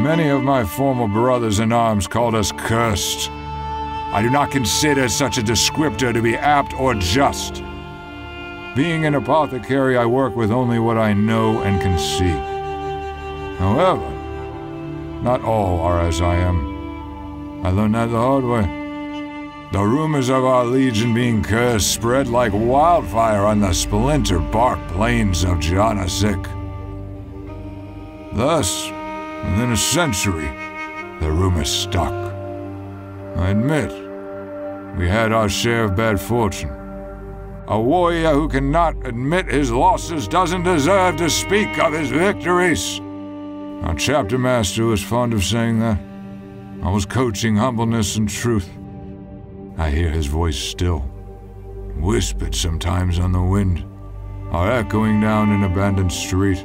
Many of my former brothers in arms called us cursed. I do not consider such a descriptor to be apt or just. Being an apothecary, I work with only what I know and can see. However, not all are as I am. I learned that the hard way. The rumors of our legion being cursed spread like wildfire on the splinter bark plains of Janasik. Thus, within a century, the rumor stuck. I admit, we had our share of bad fortune. A warrior who cannot admit his losses doesn't deserve to speak of his victories. Our chapter master was fond of saying that. I was coaching humbleness and truth. I hear his voice still, whispered sometimes on the wind, or echoing down an abandoned street.